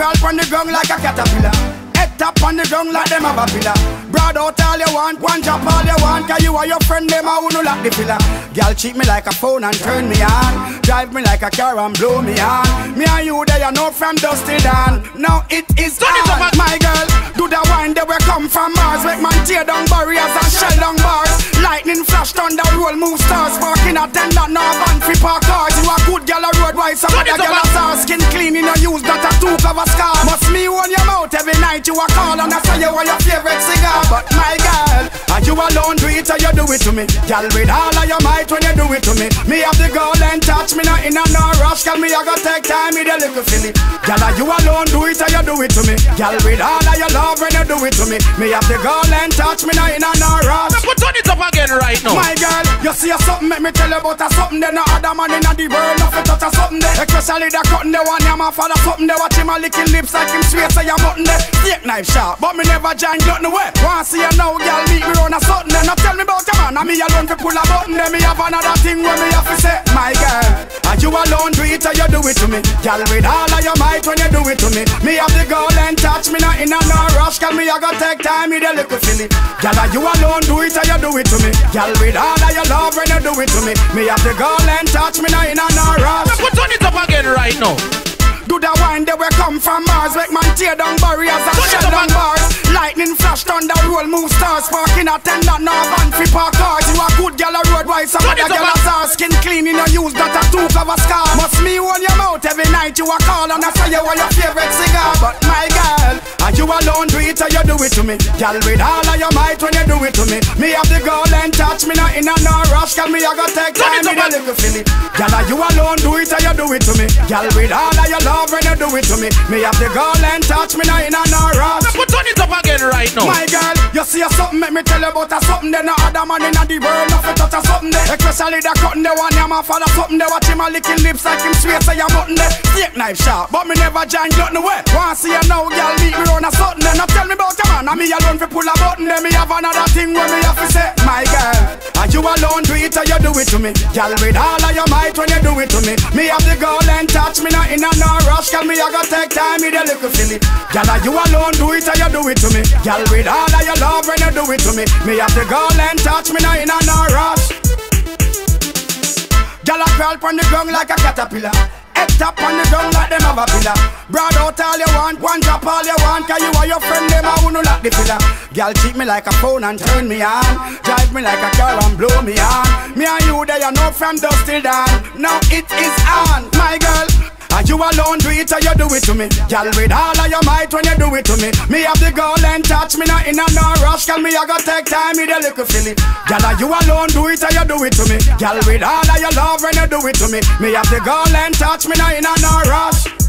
crawl on the ground like a caterpillar. Head tap on the ground like them have a pillar. Broad out all you want, one drop all you want. Cause you are your friend, them a who no lock the pillar. Girl treat me like a phone and turn me on. Drive me like a car and blow me on. Me and you there, you know from dust till dawn. Now it is Turn it up, on, man. my girl. Do the wine that we come from Mars. Make man tear down barriers and shell down bars. Lightning flash, thunder roll, move stars. Parking attendant, no van free park cars. You a good girl a road wise, some other girl a star. Skin clean, you no use that a two cover scar. Must me on your mouth every night you a call and I say you want your favorite cigar. But my girl, and you alone do it or you do it to me. Girl with all of your might when you do it to me. Me have the and touch me not in a no rush. Cause me I gotta take time with a little filly. Girl, and you alone do it or you do it to me. Girl with all of your love when you do it to me. Me have the and touch me not in a no rush. Turn it up again right now. My girl, you see a something, make me tell you about a something. There no other man in the world, nothing touch a something there. Especially the cutting, the one yam of the something. They watch him a licking lips like him sweet, so you're mutton there. Steak knife sharp, but me never join glutton away. Want see you now, girl, meet me round a something there. Now tell me about your me alone to pull a button there. Me have another thing where me have to say, my girl, and you alone do it or you do it to me. Girl, with all of your might when you do it to me. Me have the girl and touch me not in a no rush, cause me I gotta take time with a little. Girl, and you alone do it or you do it to me. Girl, with all of your love when you do it to me. Me have the girl and touch me not in a no rush. Put turn it up again right now. Do the wine that we come from Mars Make man tear down barriers and shell down bars Lightning flash, thunder roll, move stars Parking attendant, no a road wise, some Put other it up girl a and- Skin clean, you no use that a two cover scar. Must me on your mouth every night you a call And I say you want your favorite cigar? But my and you alone do it or you do it to me Girl with all of your might when you do it to me Me have the girl and touch me not in a no rush Cause me I gotta take time up a little filly Girl, and you alone do it or you do it to me Girl with all of your love when you do it to me Me have the girl and touch me not in a no rush Let Put turn it up again right now. my girl, you see a something, make me tell you about a something. There no other man in the world, nothing touch a something there. Especially the cutting, the one off of the something. They watch him a licking lips like him sweet, say you're mutton there. Steak knife sharp, but me never join glutton away. Wanna see you now, girl, meet me round a fi pull a button there. Me have another thing where me have to say, my girl, and you alone do it or you do it to me. Girl, with all of your might when you do it to me. Me have the girl and touch me not in a no rush, cause me I gotta take time with a little. Girl, and you alone do it or you do it to me. Girl, with all of your love when you do it to me. Me have the girl and touch me not in a no rush. Girl, I crawl on the ground like a caterpillar. Head tap on the ground like them have a pillar. Broad out all you want, one drop all you want. Cause you are your friend, them a who no lock the pillar. Girl, treat me like a phone and turn me on. Drive me like a car and blow me on. Me and you, there you know from dust till dawn. Now it is on, my girl. And you alone do it or you do it to me? Girl with all of your might when you do it to me. Me have the girl and touch me not in a no rush. Cause me I gotta take time with a little filly Girl are you alone do it or you do it to me? Girl with all of your love when you do it to me. Me have the girl and touch me not in a no rush